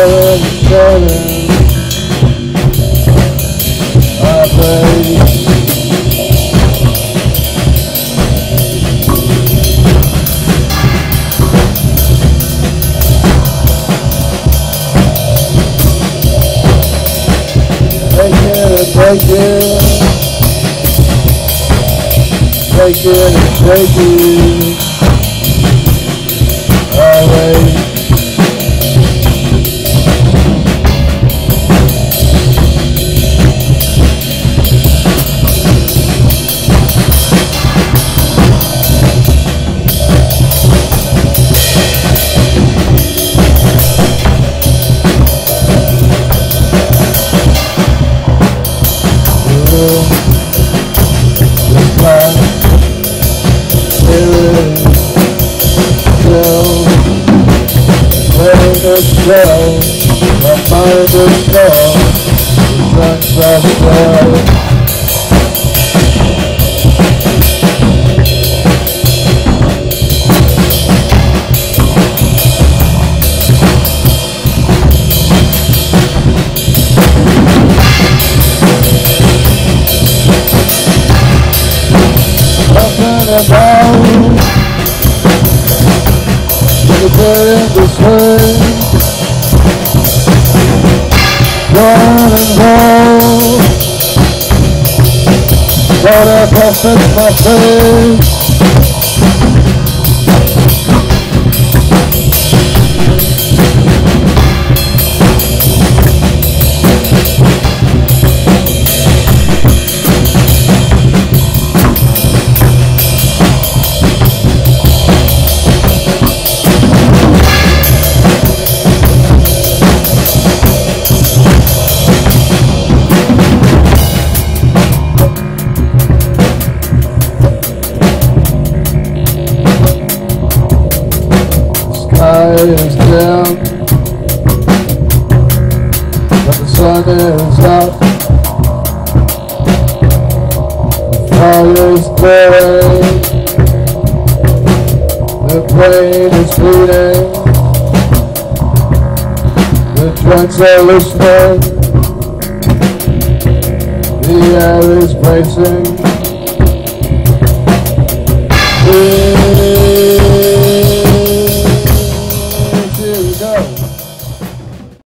Lord, darling, I pray. Thank Take it you, thank you, thank you. Slow, my mind is slow, the sun so slow. about in this way Roll Water passes my face sun is up. The fire is burning The brain is bleeding The joints are loosening The air is bracing